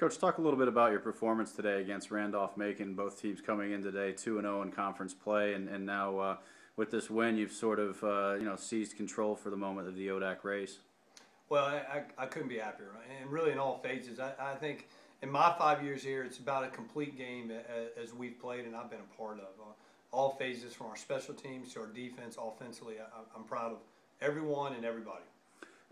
Coach, talk a little bit about your performance today against Randolph Macon. Both teams coming in today 2 and 0 in conference play, and, and now uh, with this win, you've sort of uh, you know seized control for the moment of the ODAC race. Well, I, I, I couldn't be happier, and really in all phases. I, I think in my five years here, it's about a complete game as we've played and I've been a part of. Uh, all phases from our special teams to our defense, offensively, I, am proud of everyone and everybody.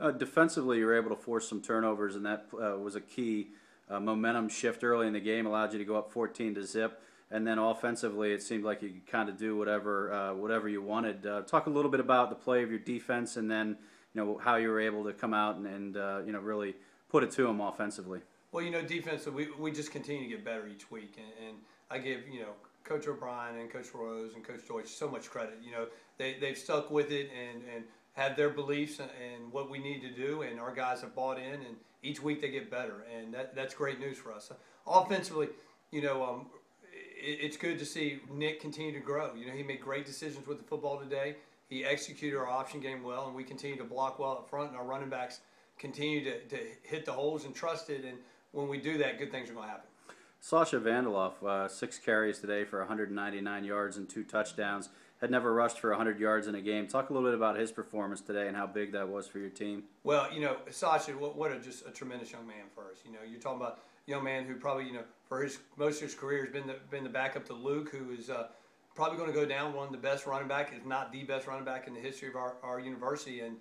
Uh, defensively, you were able to force some turnovers, and that uh, was a key uh, momentum shift early in the game allowed you to go up 14 to zip. And then offensively, it seemed like you could kind of do whatever uh, whatever you wanted. Uh, talk a little bit about the play of your defense, and then you know how you were able to come out and, and uh, you know really put it to them offensively. Well, you know, defensively, we, we just continue to get better each week, and, and I give you know Coach O'Brien and Coach Rose and Coach Deutsch so much credit. You know, they they've stuck with it and and had their beliefs and what we need to do, and our guys have bought in, and each week they get better, and that, that's great news for us. Offensively, you know, um, it, it's good to see Nick continue to grow. You know, he made great decisions with the football today. He executed our option game well, and we continue to block well up front, and our running backs continue to, to hit the holes and trust it. And when we do that, good things are going to happen. Sasha Vandeloff, uh, six carries today for 199 yards and two touchdowns. Had never rushed for 100 yards in a game. Talk a little bit about his performance today and how big that was for your team. Well, you know, Sasha, what, what a just a tremendous young man for us. You know, you're talking about a young man who probably, you know, for his most of his career has been the, been the backup to Luke, who is uh, probably going to go down one of the best running back, if not the best running back in the history of our, our university. And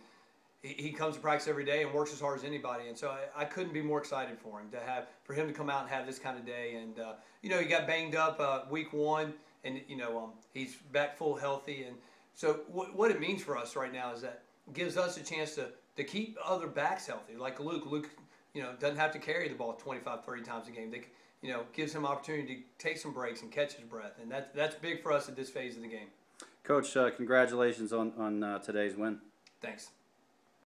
he, he comes to practice every day and works as hard as anybody. And so I, I, couldn't be more excited for him to have for him to come out and have this kind of day. And uh, you know, he got banged up uh, week one, and you know, um, he's back full healthy. And so what, what it means for us right now is that gives us a chance to to keep other backs healthy, like Luke. Luke, you know, doesn't have to carry the ball 25, 30 times a game. They, you know, gives him opportunity to take some breaks and catch his breath, and that's that's big for us at this phase of the game. Coach, uh, congratulations on on uh, today's win. Thanks.